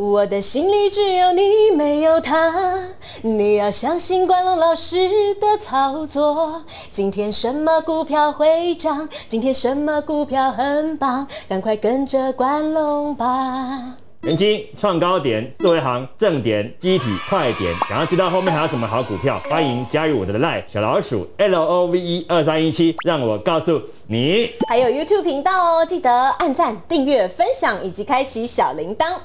我的心里只有你，没有他。你要相信关龙老师的操作。今天什么股票会涨？今天什么股票很棒？赶快跟着关龙吧！元金创高点，四维行正点机体快点，想要知道后面还有什么好股票，欢迎加入我的 Line 小老鼠 L O V E 二三一七，让我告诉你。还有 YouTube 频道哦，记得按赞、订阅、分享以及开启小铃铛。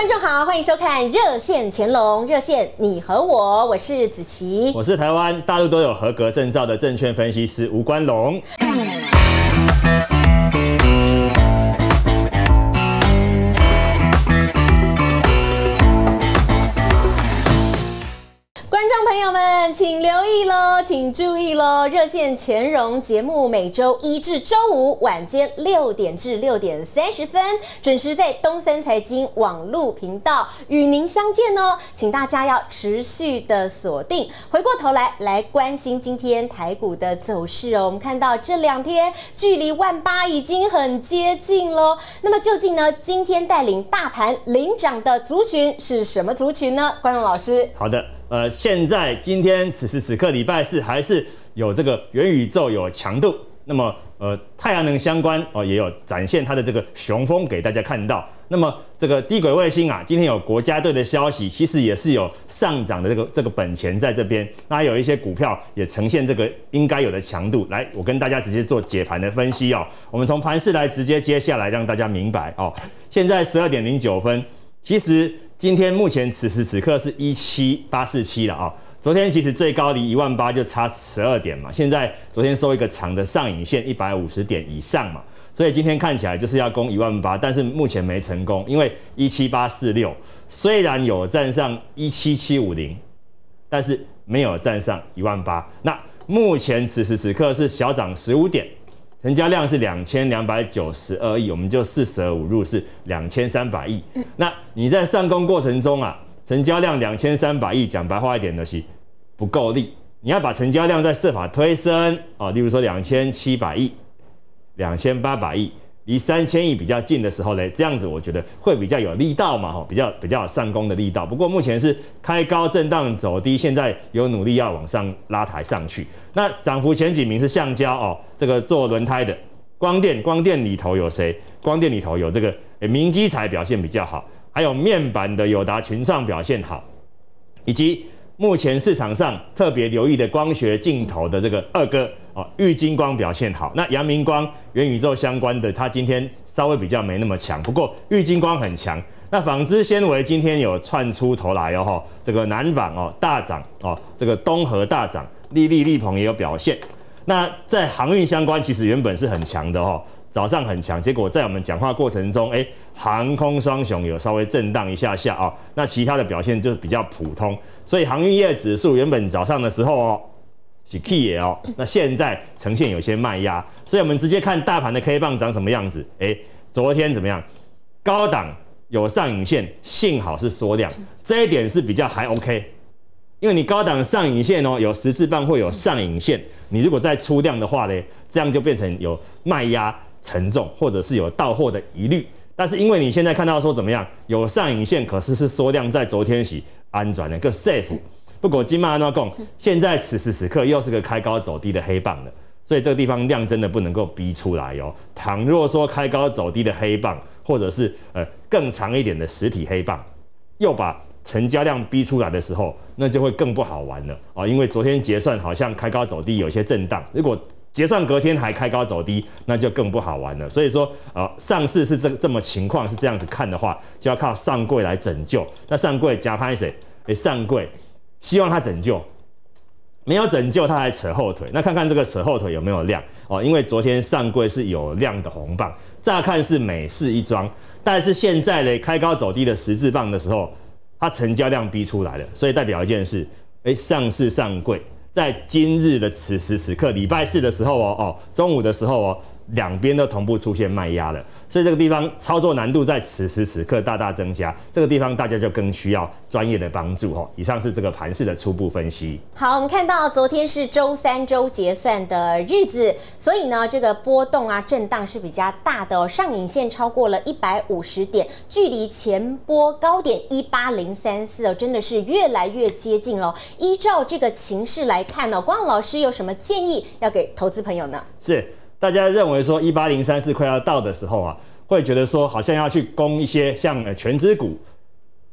观众好，欢迎收看《热线乾隆》，热线你和我，我是子琪。我是台湾大陆都有合格证照的证券分析师吴关龙。朋友们，请留意喽，请注意喽！热线乾隆节目每周一至周五晚间六点至六点三十分准时在东森财经网络频道与您相见哦，请大家要持续的锁定。回过头来，来关心今天台股的走势哦。我们看到这两天距离万八已经很接近喽。那么究竟呢？今天带领大盘领涨的族群是什么族群呢？关龙老师，好的。呃，现在今天此时此刻礼拜四还是有这个元宇宙有强度，那么呃太阳能相关哦也有展现它的这个雄风给大家看到。那么这个低轨卫星啊，今天有国家队的消息，其实也是有上涨的这个这个本钱在这边。那有一些股票也呈现这个应该有的强度。来，我跟大家直接做解盘的分析哦。我们从盘势来直接接下来让大家明白哦。现在十二点零九分，其实。今天目前此时此刻是一七八四七了啊，昨天其实最高离一万八就差十二点嘛，现在昨天收一个长的上影线一百五十点以上嘛，所以今天看起来就是要攻一万八，但是目前没成功，因为一七八四六虽然有站上一七七五零，但是没有站上一万八，那目前此时此刻是小涨十五点。成交量是两千两百九十二亿，我们就四舍五入是两千三百亿。那你在上攻过程中啊，成交量两千三百亿，讲白话一点的是不够力，你要把成交量再设法推升啊，例如说两千七百亿、两千八百亿。离三千亿比较近的时候呢，这样子我觉得会比较有力道嘛，吼，比较比较有上攻的力道。不过目前是开高震荡走低，现在有努力要往上拉抬上去。那涨幅前几名是橡胶哦，这个做轮胎的光电，光电里头有谁？光电里头有这个明基材表现比较好，还有面板的友达群创表现好，以及。目前市场上特别留意的光学镜头的这个二哥哦，玉金光表现好。那阳明光元宇宙相关的，它今天稍微比较没那么强，不过玉金光很强。那纺织纤维今天有窜出头来哦，这个南纺哦大涨哦，这个东河大涨，利利利鹏也有表现。那在航运相关，其实原本是很强的哦。早上很强，结果在我们讲话过程中，哎，航空双雄有稍微震荡一下下啊，那其他的表现就比较普通，所以航运业指数原本早上的时候哦是 key 哦，那现在呈现有些卖压，所以我们直接看大盘的 K 棒长什么样子，哎，昨天怎么样？高档有上影线，幸好是缩量，这一点是比较还 OK，因为你高档上影线哦，有十字棒会有上影线，你如果再出量的话呢，这样就变成有卖压。沉重，或者是有到货的疑虑，但是因为你现在看到说怎么样，有上影线，可是是缩量在昨天起安转的个 safe。不过金马那贡现在此时此刻又是个开高走低的黑棒了，所以这个地方量真的不能够逼出来哦。倘若说开高走低的黑棒，或者是呃更长一点的实体黑棒，又把成交量逼出来的时候，那就会更不好玩了哦。因为昨天结算好像开高走低有些震荡，如果结算隔天还开高走低，那就更不好玩了。所以说，呃，上市是这这么情况是这样子看的话，就要靠上柜来拯救。那上柜加拍谁？诶，上柜希望他拯救，没有拯救他还扯后腿。那看看这个扯后腿有没有量哦？因为昨天上柜是有量的红棒，乍看是美事一桩，但是现在呢，开高走低的十字棒的时候，它成交量逼出来了，所以代表一件事，诶，上市上柜。在今日的此时此刻，礼拜四的时候哦哦，中午的时候哦，两边都同步出现卖压了，所以这个地方操作难度在此时此刻大大增加。这个地方大家就更需要专业的帮助哈。以上是这个盘势的初步分析。好，我们看到昨天是周三周结算的日子，所以呢，这个波动啊震荡是比较大的哦。上影线超过了一百五十点，距离前波高点一八零三四哦，真的是越来越接近了。依照这个情势来看呢，光老师有什么建议要给投资朋友呢？是。大家认为说一八零三四快要到的时候啊，会觉得说好像要去攻一些像呃全指股，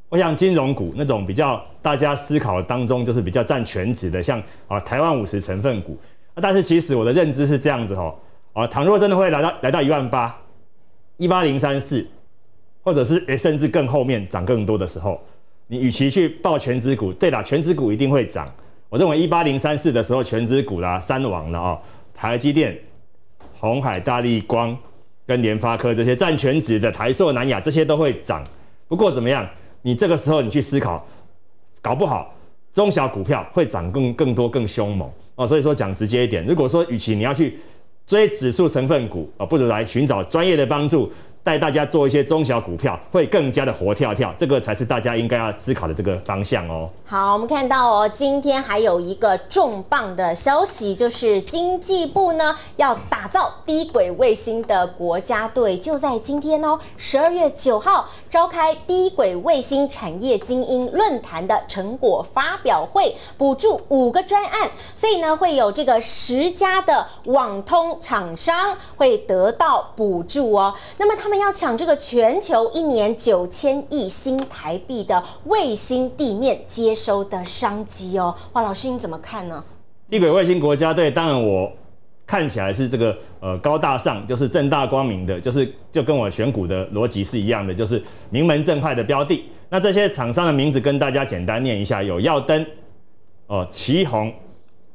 或像金融股那种比较大家思考当中就是比较占全指的，像啊台湾五十成分股。但是其实我的认知是这样子哦，啊倘若真的会来到来到一万八，一八零三四，或者是诶甚至更后面涨更多的时候，你与其去报全指股，对啦，全指股一定会涨。我认为一八零三四的时候，全指股啦三王了哦，台积电。红海、大力光跟联发科这些占全值的台硕、南亚这些都会涨。不过怎么样？你这个时候你去思考，搞不好中小股票会涨更更多、更凶猛哦。所以说讲直接一点，如果说与其你要去追指数成分股啊，不如来寻找专业的帮助。带大家做一些中小股票，会更加的活跳跳，这个才是大家应该要思考的这个方向哦。好，我们看到哦，今天还有一个重磅的消息，就是经济部呢要打造低轨卫星的国家队，就在今天哦，十二月九号召开低轨卫星产业精英论坛的成果发表会，补助五个专案，所以呢会有这个十家的网通厂商会得到补助哦。那么他们。要抢这个全球一年九千亿新台币的卫星地面接收的商机哦，哇，老师你怎么看呢？地轨卫星国家队，当然我看起来是这个呃高大上，就是正大光明的，就是就跟我选股的逻辑是一样的，就是名门正派的标的。那这些厂商的名字跟大家简单念一下：有耀登、哦旗宏、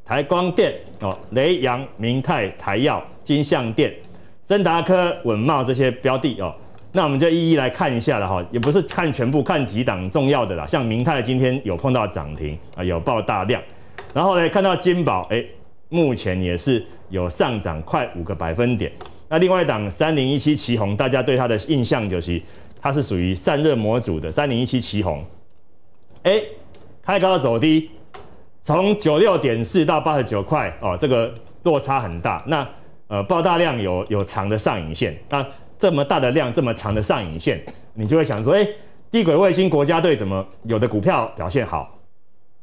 台光电、哦雷阳、明泰、台耀、金相电。森达科、稳茂这些标的哦，那我们就一一来看一下了哈，也不是看全部，看几档重要的啦。像明泰今天有碰到涨停啊，有爆大量，然后呢看到金宝，哎，目前也是有上涨快五个百分点。那另外一档三零一七旗宏，大家对它的印象就是它是属于散热模组的三零一七旗宏，哎，开高走低，从九六点四到八十九块哦，这个落差很大。那呃，爆大量有有长的上影线，那这么大的量，这么长的上影线，你就会想说，哎，地轨卫星国家队怎么有的股票表现好？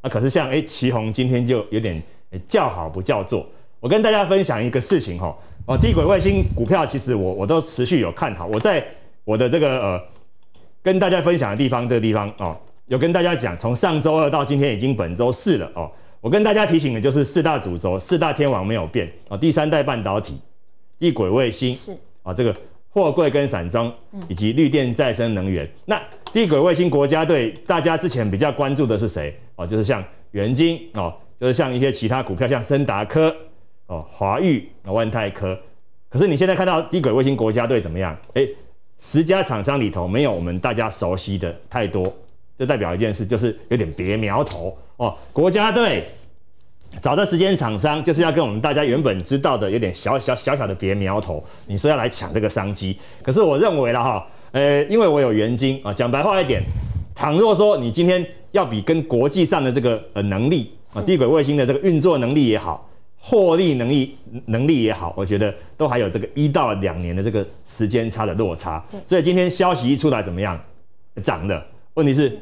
那可是像哎，旗宏今天就有点叫好不叫座。我跟大家分享一个事情哈，哦，地轨卫星股票其实我我都持续有看好。我在我的这个呃跟大家分享的地方，这个地方哦，有跟大家讲，从上周二到今天已经本周四了哦。我跟大家提醒的就是四大主轴、四大天王没有变啊，第三代半导体、地轨卫星是啊，这个货柜跟散装以及绿电再生能源。那地轨卫星国家队，大家之前比较关注的是谁哦？就是像元晶哦，就是像一些其他股票，像森达科哦、华裕、万泰科。可是你现在看到低轨卫星国家队怎么样？哎，十家厂商里头没有我们大家熟悉的太多，这代表一件事，就是有点别苗头。哦，国家队找的时间厂商就是要跟我们大家原本知道的有点小小小小的别苗头。你说要来抢这个商机，可是我认为了哈，呃，因为我有原金啊，讲白话一点，倘若说你今天要比跟国际上的这个呃能力啊，低轨卫星的这个运作能力也好，获利能力能力也好，我觉得都还有这个一到两年的这个时间差的落差。所以今天消息一出来怎么样？涨的，问题是。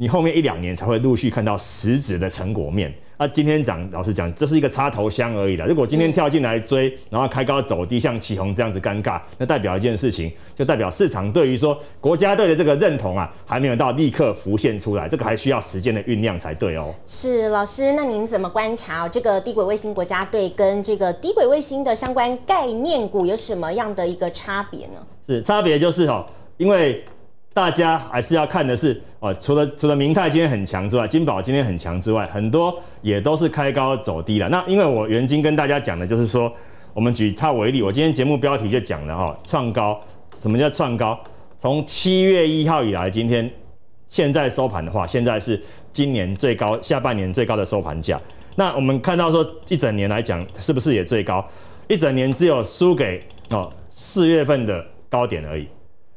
你后面一两年才会陆续看到实质的成果面。那今天讲，老实讲，这是一个插头箱而已的。如果今天跳进来追，然后开高走低，像旗红这样子尴尬，那代表一件事情，就代表市场对于说国家队的这个认同啊，还没有到立刻浮现出来，这个还需要时间的酝酿才对哦。是老师，那您怎么观察这个低轨卫星国家队跟这个低轨卫星的相关概念股有什么样的一个差别呢？是差别就是哦，因为。大家还是要看的是哦，除了除了明泰今天很强之外，金宝今天很强之外，很多也都是开高走低了。那因为我原金跟大家讲的就是说，我们举它为例，我今天节目标题就讲了哈，创高。什么叫创高？从七月一号以来，今天现在收盘的话，现在是今年最高下半年最高的收盘价。那我们看到说一整年来讲，是不是也最高？一整年只有输给哦四月份的高点而已。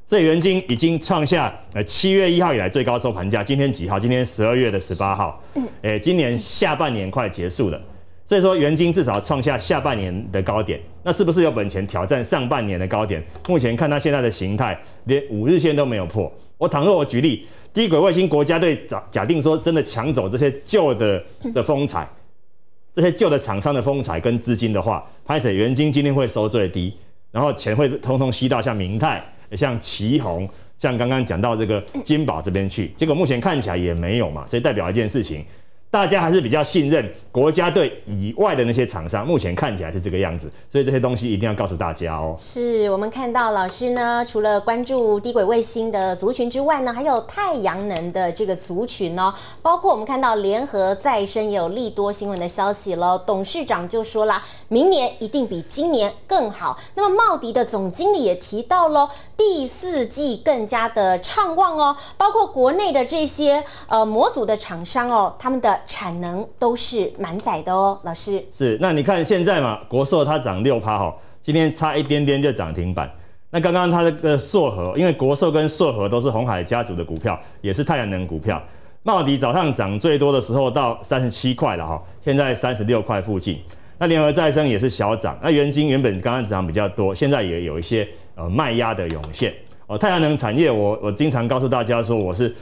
所以元金已经创下呃七月一号以来最高收盘价。今天几号？今天十二月的十八号。诶，今年下半年快结束了，所以说元金至少创下下半年的高点。那是不是有本钱挑战上半年的高点？目前看它现在的形态，连五日线都没有破。我倘若我举例，低轨卫星国家队假假定说真的抢走这些旧的 的风采，这些旧的厂商的风采跟资金的话，拍水元金今天会收最低，然后钱会通通吸到像明泰。像旗宏，像刚刚讲到这个金宝这边去，结果目前看起来也没有嘛，所以代表一件事情。大家还是比较信任国家队以外的那些厂商，目前看起来是这个样子，所以这些东西一定要告诉大家哦。是我们看到老师呢，除了关注低轨卫星的族群之外呢，还有太阳能的这个族群哦，包括我们看到联合再生也有利多新闻的消息喽。董事长就说了，明年一定比今年更好。那么茂迪的总经理也提到喽，第四季更加的畅旺哦，包括国内的这些呃模组的厂商哦，他们的。产能都是满载的哦，老师是。那你看现在嘛，国寿它涨六趴哈，今天差一点点就涨停板。那刚刚它这个硕和，因为国寿跟硕和都是红海家族的股票，也是太阳能股票。茂迪早上涨最多的时候到三十七块了哈，现在三十六块附近。那联合再生也是小涨。那元晶原本刚刚涨比较多，现在也有一些呃卖压的涌现。哦，太阳能产业，我我经常告诉大家说，我是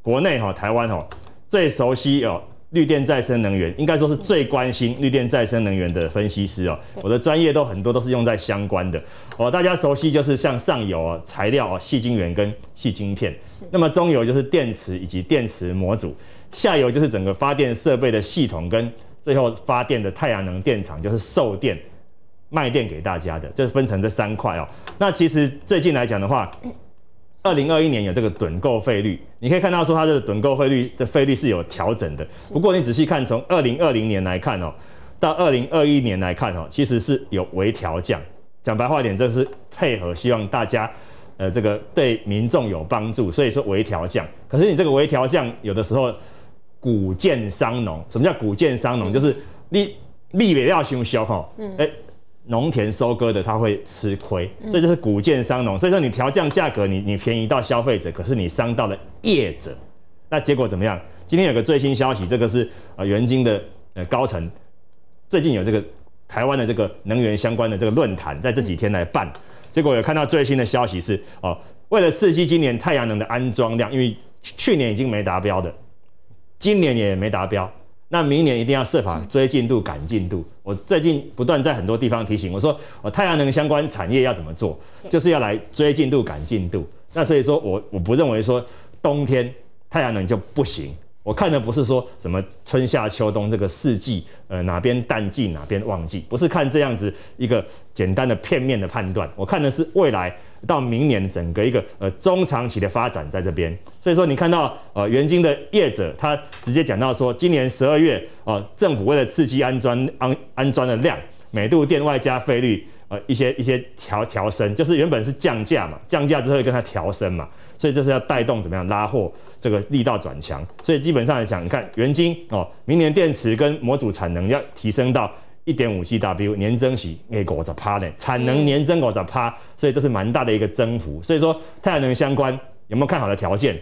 国内哈台湾哦最熟悉哦。绿电再生能源应该说是最关心绿电再生能源的分析师哦，我的专业都很多都是用在相关的哦。大家熟悉就是像上游啊材料啊细晶圆跟细晶片，那么中游就是电池以及电池模组，下游就是整个发电设备的系统跟最后发电的太阳能电厂，就是售电卖电给大家的，就是分成这三块哦。那其实最近来讲的话。二零二一年有这个趸购费率，你可以看到说它的趸购费率的费率是有调整的。不过你仔细看，从二零二零年来看哦，到二零二一年来看哦，其实是有微调降。讲白话点，这是配合，希望大家呃这个对民众有帮助，所以说微调降。可是你这个微调降，有的时候谷贱伤农。什么叫谷贱伤农？就是你利尾要修修哈，哎。农田收割的他会吃亏，这就是谷贱伤农。所以说你调降价格，你你便宜到消费者，可是你伤到了业者，那结果怎么样？今天有个最新消息，这个是呃元晶的呃高层，最近有这个台湾的这个能源相关的这个论坛，在这几天来办，结果有看到最新的消息是哦，为了刺激今年太阳能的安装量，因为去年已经没达标的，今年也没达标。那明年一定要设法追进度、赶进度。我最近不断在很多地方提醒我说，我太阳能相关产业要怎么做，就是要来追进度、赶进度。那所以说我我不认为说冬天太阳能就不行。我看的不是说什么春夏秋冬这个四季，呃哪边淡季哪边旺季，不是看这样子一个简单的片面的判断。我看的是未来到明年整个一个呃中长期的发展在这边。所以说你看到呃元晶的业者他直接讲到说，今年十二月呃政府为了刺激安装安安装的量，每度电外加费率呃一些一些调调升，就是原本是降价嘛，降价之后跟它调升嘛。所以这是要带动怎么样拉货这个力道转强，所以基本上来讲，你看元晶哦，明年电池跟模组产能要提升到一点五 GW，年增息诶五十趴呢，产能年增五十趴，所以这是蛮大的一个增幅。所以说太阳能相关有没有看好的条件？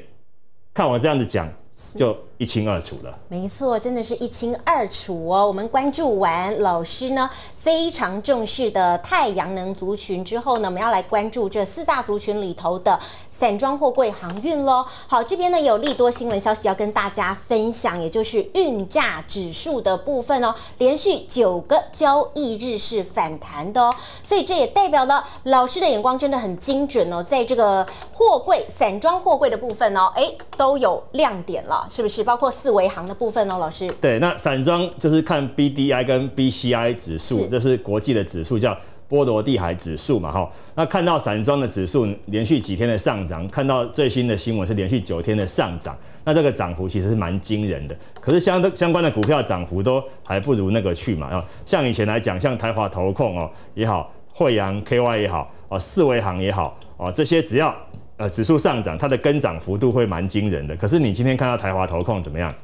看我这样子讲。就一清二楚了，没错，真的是一清二楚哦。我们关注完老师呢非常重视的太阳能族群之后呢，我们要来关注这四大族群里头的散装货柜航运喽。好，这边呢有利多新闻消息要跟大家分享，也就是运价指数的部分哦，连续九个交易日是反弹的哦，所以这也代表了老师的眼光真的很精准哦，在这个货柜散装货柜的部分哦，哎都有亮点。了，是不是包括四维行的部分哦，老师？对，那散装就是看 B D I 跟 B C I 指数，这是国际的指数，叫波罗的海指数嘛，哈。那看到散装的指数连续几天的上涨，看到最新的新闻是连续九天的上涨，那这个涨幅其实是蛮惊人的。可是相相关的股票涨幅都还不如那个去嘛，啊，像以前来讲，像台华投控哦也好，惠阳 K Y 也好，哦四维行也好，哦这些只要。呃，指数上涨，它的跟涨幅度会蛮惊人的。可是你今天看到台华投控怎么样？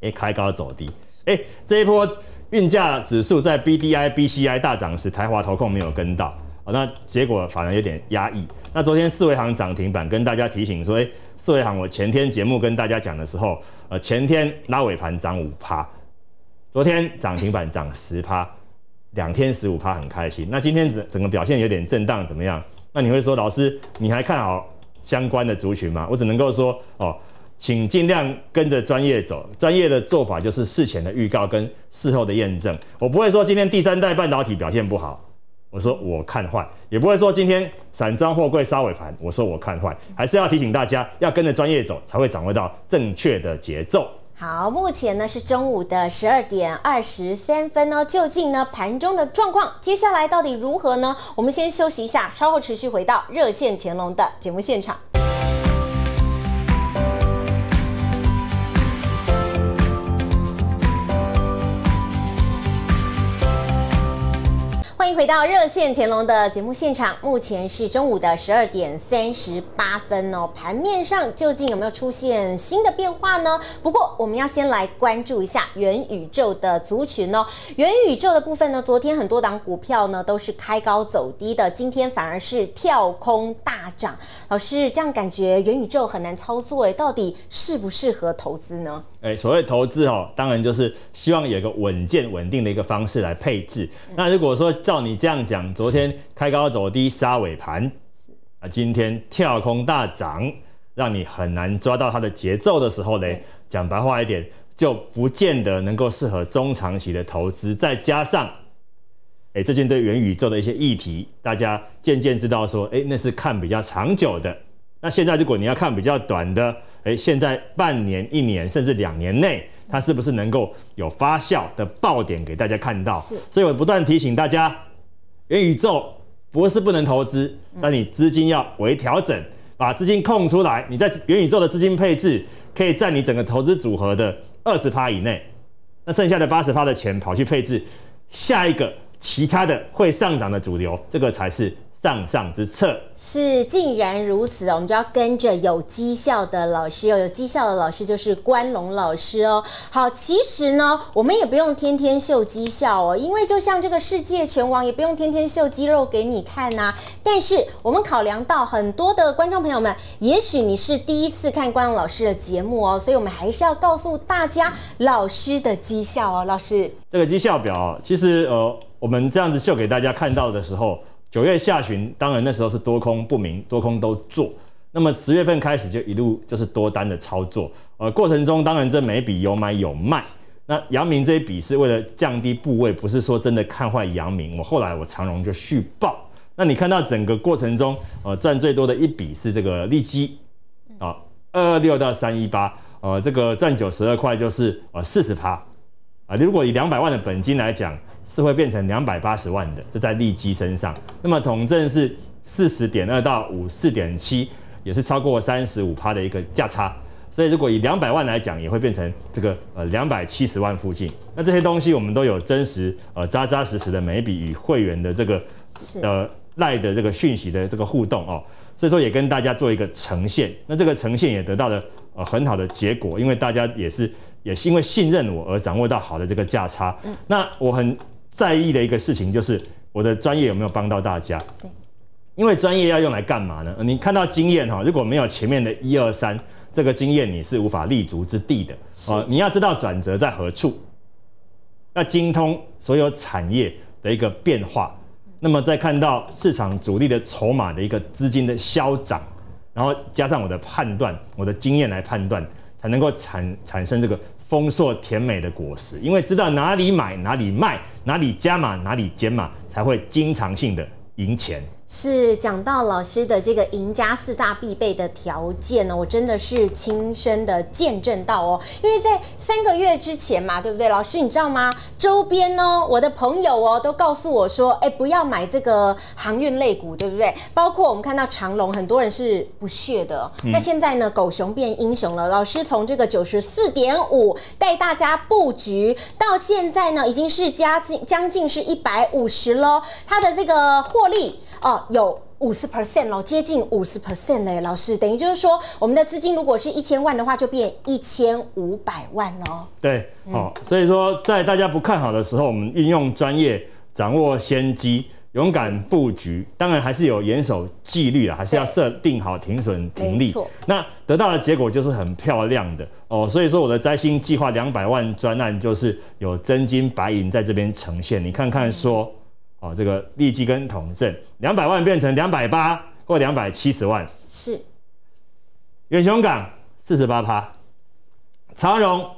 哎，开高走低。哎，这一波运价指数在 B D I B C I 大涨时，台华投控没有跟到。哦，那结果反而有点压抑。那昨天四维行涨停板，跟大家提醒说，哎，四维行我前天节目跟大家讲的时候，呃，前天拉尾盘涨五趴，昨天涨停板涨十趴，两天十五趴，很开心。那今天整整个表现有点震荡，怎么样？那你会说，老师，你还看好相关的族群吗？我只能够说，哦。请尽量跟着专业走，专业的做法就是事前的预告跟事后的验证。我不会说今天第三代半导体表现不好，我说我看坏，也不会说今天散装货柜杀尾盘，我说我看坏，还是要提醒大家要跟着专业走，才会掌握到正确的节奏。好，目前呢是中午的十二点二十三分哦，究竟呢盘中的状况，接下来到底如何呢？我们先休息一下，稍后持续回到热线乾隆的节目现场。迎回到热线乾隆的节目现场，目前是中午的十二点三十八分哦。盘面上究竟有没有出现新的变化呢？不过我们要先来关注一下元宇宙的族群哦。元宇宙的部分呢，昨天很多档股票呢都是开高走低的，今天反而是跳空大涨。老师这样感觉元宇宙很难操作哎，到底适不适合投资呢？哎，所谓投资哦，当然就是希望有一个稳健稳定的一个方式来配置。那如果说照你这样讲，昨天开高走低杀尾盘，啊，今天跳空大涨，让你很难抓到它的节奏的时候呢，讲白话一点，就不见得能够适合中长期的投资。再加上，哎，最近对元宇宙的一些议题，大家渐渐知道说，哎，那是看比较长久的。那现在如果你要看比较短的，哎，现在半年、一年甚至两年内。它是不是能够有发酵的爆点给大家看到？是，所以我不断提醒大家，元宇宙不是不能投资，但你资金要微调整，把资金空出来。你在元宇宙的资金配置可以占你整个投资组合的二十趴以内，那剩下的八十趴的钱跑去配置下一个其他的会上涨的主流，这个才是。上上之策是，竟然如此我们就要跟着有绩效的老师哦，有绩效的老师就是关龙老师哦。好，其实呢，我们也不用天天秀绩效哦，因为就像这个世界拳王也不用天天秀肌肉给你看呐。但是我们考量到很多的观众朋友们，也许你是第一次看关龙老师的节目哦，所以我们还是要告诉大家老师的绩效哦。老师，这个绩效表其实呃，我们这样子秀给大家看到的时候。九月下旬，当然那时候是多空不明，多空都做。那么十月份开始就一路就是多单的操作，呃，过程中当然这每笔有买有卖。那阳明这一笔是为了降低部位，不是说真的看坏阳明。我后来我长荣就续报。那你看到整个过程中，呃，赚最多的一笔是这个利基，啊，二二六到三一八，呃，这个赚九十二块就是呃四十趴，啊，如果以两百万的本金来讲。是会变成两百八十万的，这在利基身上。那么统证是四十点二到五四点七，也是超过三十五趴的一个价差。所以如果以两百万来讲，也会变成这个呃两百七十万附近。那这些东西我们都有真实呃扎扎实实的每一笔与会员的这个呃赖的这个讯息的这个互动哦。所以说也跟大家做一个呈现。那这个呈现也得到了呃很好的结果，因为大家也是也是因为信任我而掌握到好的这个价差。嗯，那我很。在意的一个事情就是我的专业有没有帮到大家？对，因为专业要用来干嘛呢？你看到经验哈，如果没有前面的一二三这个经验，你是无法立足之地的。哦，你要知道转折在何处，要精通所有产业的一个变化，那么再看到市场主力的筹码的一个资金的消长，然后加上我的判断，我的经验来判断，才能够产产生这个。丰硕甜美的果实，因为知道哪里买哪里卖，哪里加码哪里减码，才会经常性的赢钱。是讲到老师的这个赢家四大必备的条件呢，我真的是亲身的见证到哦。因为在三个月之前嘛，对不对？老师你知道吗？周边呢，我的朋友哦都告诉我说，哎，不要买这个航运类股，对不对？包括我们看到长龙，很多人是不屑的。那现在呢，狗熊变英雄了。老师从这个九十四点五带大家布局，到现在呢，已经是加近将近是一百五十喽。它的这个获利。哦，有五十 percent 喽，接近五十 percent 嘞，老师，等于就是说，我们的资金如果是一千万的话，就变一千五百万喽。对，好，所以说在大家不看好的时候，我们运用专业，掌握先机，勇敢布局，当然还是有严守纪律啊，还是要设定好停损停利。那得到的结果就是很漂亮的哦。所以说我的摘星计划两百万专案就是有真金白银在这边呈现，你看看说哦，这个利基跟统正两百万变成两百八或两百七十万，是远雄港四十八趴，长荣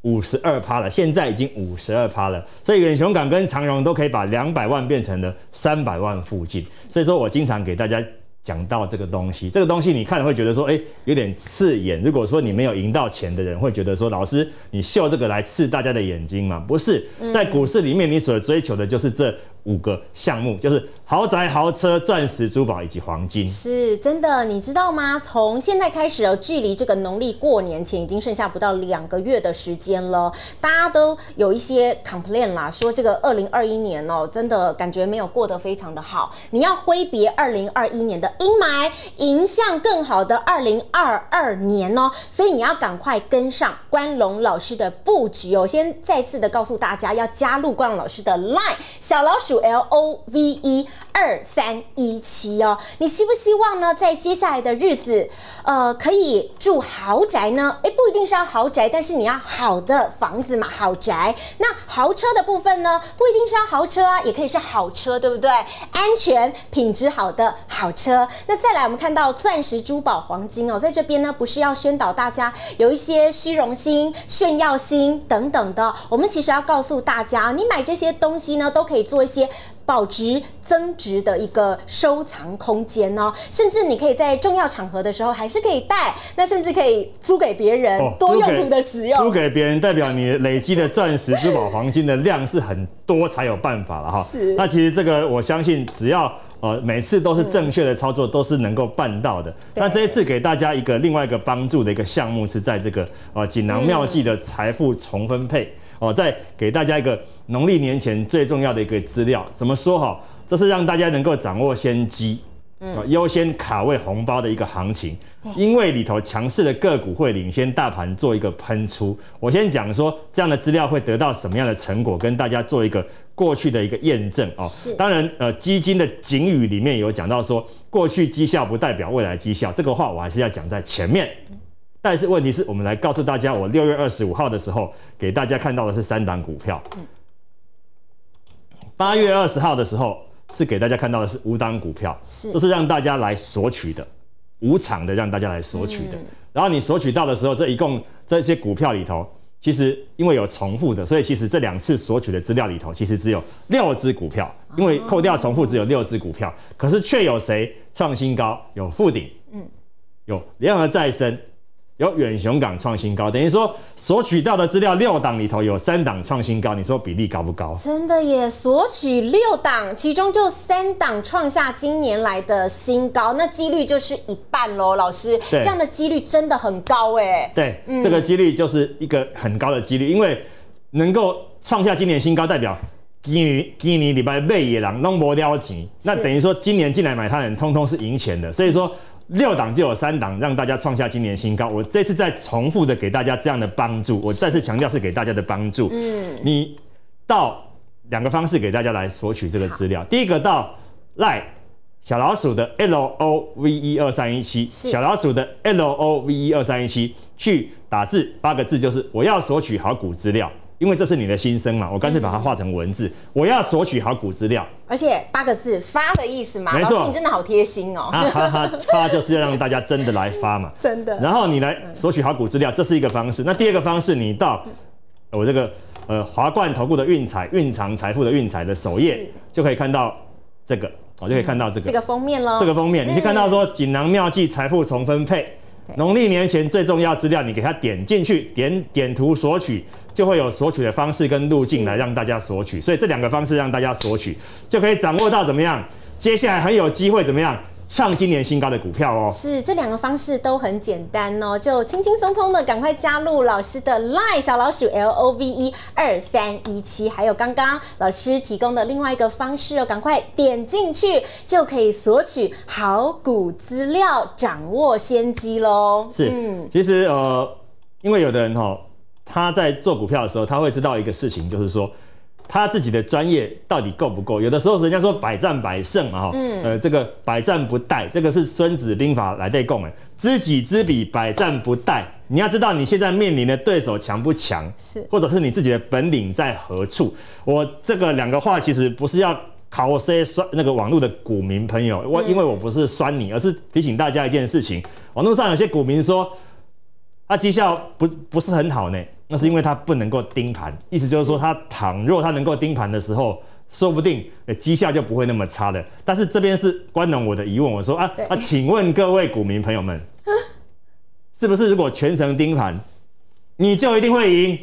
五十二趴了，现在已经五十二趴了，所以远雄港跟长荣都可以把两百万变成了三百万附近。所以说我经常给大家讲到这个东西，这个东西你看了会觉得说，哎、有点刺眼。如果说你没有赢到钱的人，会觉得说，老师你秀这个来刺大家的眼睛吗？不是，在股市里面你所追求的就是这五个项目，就是豪宅、豪车、钻石、珠宝以及黄金。是真的，你知道吗？从现在开始哦，距离这个农历过年前已经剩下不到两个月的时间了。大家都有一些 complain 啦，说这个二零二一年哦，真的感觉没有过得非常的好。你要挥别二零二一年的阴霾，迎向更好的二零二二年哦。所以你要赶快跟上关龙老师的布局哦。先再次的告诉大家，要加入关龙老师的 Line 小老鼠 L O V E 二三一七哦。你希不希望呢，在接下来的日子，呃，可以住豪宅呢？诶，不一定是要豪宅，但是你要好的房子嘛，豪宅。那豪车的部分呢，不一定是要豪车啊，也可以是好车，对不对？安全、品质好的好车。那再来，我们看到钻石、珠宝、黄金哦，在这边呢，不是要宣导大家有一些虚荣心、炫耀心等等的，我们其实要告诉大家，你买这些东西呢，都可以做一些。保值增值的一个收藏空间哦，甚至你可以在重要场合的时候还是可以带，那甚至可以租给别人，多用途的使用。哦租给别人代表你累积的钻石、珠宝、黄金的量是很多才有办法了哈。是那其实这个我相信，只要呃每次都是正确的操作，都是能够办到的。那这一次给大家一个另外一个帮助的一个项目是在这个呃锦囊妙计的财富重分配。哦，再给大家一个农历年前最重要的一个资料，怎么说哈？这是让大家能够掌握先机，嗯优先卡位红包的一个行情，因为里头强势的个股会领先大盘做一个喷出。我先讲说这样的资料会得到什么样的成果，跟大家做一个过去的一个验证哦是。当然，呃，基金的警语里面有讲到说，过去绩效不代表未来绩效，这个话我还是要讲在前面。但是问题是我们来告诉大家，我六月二十五号的时候给大家看到的是三档股票，八月二十号的时候是给大家看到的是五档股票，是这是让大家来索取的，无偿的让大家来索取的。嗯然后你索取到的时候，这一共这些股票里头，其实因为有重复的，所以其实这两次索取的资料里头，其实只有六只股票，因为扣掉重复只有六只股票，可是却有谁创新高？有富鼎，嗯，有联合再生。有远雄港创新高，等于说索取到的资料六档里头有三档创新高，你说比例高不高？真的耶，索取六档，其中就三档创下今年来的新高，那几率就是一半喽。老师，对这样的几率真的很高哎。对，这个几率就是一个很高的几率，因为能够创下今年新高，代表今年今年礼拜卖野狼弄不了钱，那等于说今年进来买它的人通通是赢钱的，所以说六档就有三档让大家创下今年新高。我这次再重复的给大家这样的帮助，我再次强调是给大家的帮助。嗯，你到两个方式给大家来索取这个资料，第一个到赖。小老鼠的 L O V E 二三一七，小老鼠的 L O V E 二三一七，去打字八个字，就是我要索取好股资料，因为这是你的心声嘛，我干脆把它画成文字，我要索取好股资料，而且八个字发的意思嘛，没错。你真的好贴心哦。啊哈哈，发就是要让大家真的来发嘛，真的。然后你来索取好股资料，这是一个方式。那第二个方式，你到我这个呃华冠投顾的运财蕴藏财富的运财的首页，就可以看到这个，我就可以看到这个。这个封面喽，这个封面，你去看到说锦囊妙计财富重分配对，农历年前最重要资料，你给它点进去，点点图索取，就会有索取的方式跟路径来让大家索取。所以这两个方式让大家索取，就可以掌握到怎么样，接下来很有机会怎么样创今年新高的股票哦。是这两个方式都很简单哦，就轻轻松松的赶快加入老师的 Line 小老鼠 L O V E 二三一七，还有刚刚老师提供的另外一个方式哦，赶快点进去就可以索取好股资料，掌握先机喽。是，其实呃，因为有的人哈、他在做股票的时候，他会知道一个事情，就是说，他自己的专业到底够不够？有的时候人家说百战百胜嘛，哈，呃，这个百战不殆，这个是《孙子兵法》来对供哎，知己知彼，百战不殆。你要知道你现在面临的对手强不强，是，或者是你自己的本领在何处。我这个两个话其实不是要考我些酸那个网络的股民朋友，我因为我不是酸你，而是提醒大家一件事情。网络上有些股民说，啊绩效不不是很好呢，那是因为它不能够盯盘，意思就是说它倘若它能够盯盘的时候，说不定呃绩效就不会那么差的。但是这边是关农我的疑问，我说啊啊，请问各位股民朋友们。是不是如果全程盯盘，你就一定会赢？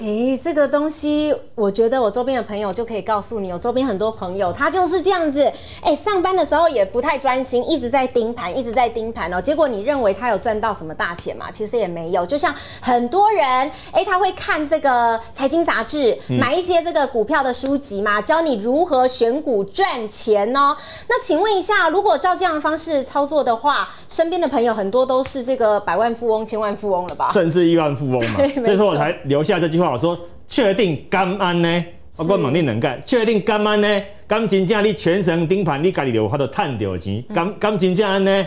哎，这个东西，我觉得我周边的朋友就可以告诉你，我周边很多朋友他就是这样子，哎，上班的时候也不太专心，一直在盯盘，一直在盯盘哦。结果你认为他有赚到什么大钱吗？其实也没有。就像很多人，哎，他会看这个财经杂志，买一些这个股票的书籍嘛，教你如何选股赚钱哦。那请问一下，如果照这样的方式操作的话，身边的朋友很多都是这个百万富翁、千万富翁了吧？甚至亿万富翁嘛。所以说我才留下这句话。我说确定干安呢？我讲猛力能干，确定干安呢？干真正你全程盯盘，你家己有法度赚到钱？干干真正安呢？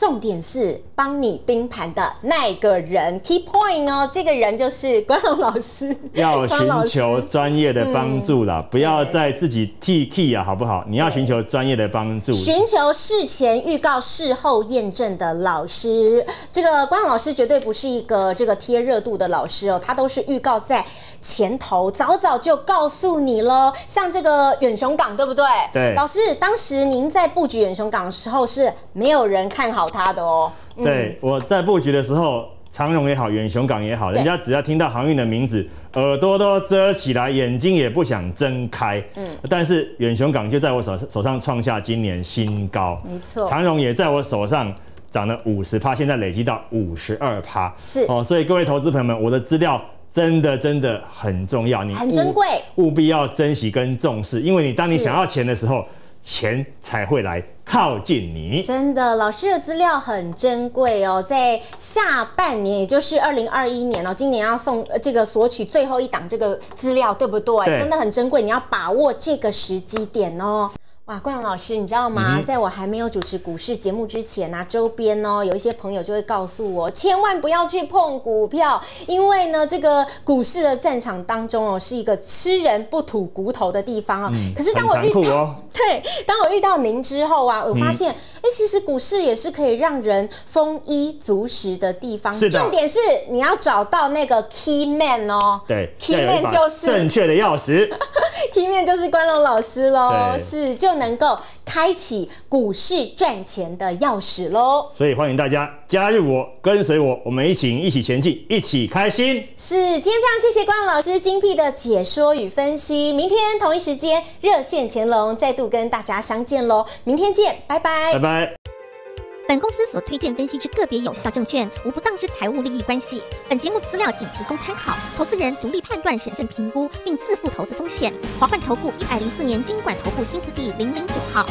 重点是帮你盯盘的那个人，key point 哦，这个人就是关龙老师。要 寻求专业的帮助啦，不要再自己 T key 啊，好不好？你要寻求专业的帮助，寻求事前预告、事后验证的老师。这个关龙老师绝对不是一个这个贴热度的老师哦，他都是预告在前头，早早就告诉你喽。像这个远雄港，对不对？对。老师，当时您在布局远雄港的时候，是没有人看好。他的哦，对，我在布局的时候，长荣也好，远雄港也好，人家只要听到航运的名字，耳朵都遮起来，眼睛也不想睁开。嗯，但是远雄港就在我手手上创下今年新高，没错，长荣也在我手上涨了五十趴，现在累积到五十二趴。是。哦，所以各位投资朋友们，我的资料真的真的很重要，你很珍贵，务必要珍惜跟重视，因为你当你想要钱的时候。钱才会来靠近你。真的，老师的资料很珍贵哦，在下半年，也就是二零二一年哦，今年要送这个索取最后一档这个资料，对不对？真的很珍贵，你要把握这个时机点哦。哇，冠阳老师，你知道吗？在我还没有主持股市节目之前呢，周边哦有一些朋友就会告诉我，千万不要去碰股票，因为呢，这个股市的战场当中哦，是一个吃人不吐骨头的地方啊。可是当我遇到 对，当我遇到您之后啊，我发现，哎，其实股市也是可以让人丰衣足食的地方。是重点是你要找到那个 key man 哦。对，key man 就是正确的钥匙。key man 就是关龙老师喽。是就。能够开启股市赚钱的钥匙喽，所以欢迎大家加入我，跟随我，我们一起一起前进，一起开心。是，今天非常谢谢关老师精辟的解说与分析。明天同一时间，热线乾隆再度跟大家相见喽，明天见，拜拜，拜拜。本公司所推荐分析之个别有效证券，无不当之财务利益关系。本节目资料仅提供参考，投资人独立判断、审慎评估，并自负投资风险。华冠投顾一百零四年经管投顾新字第零零九号。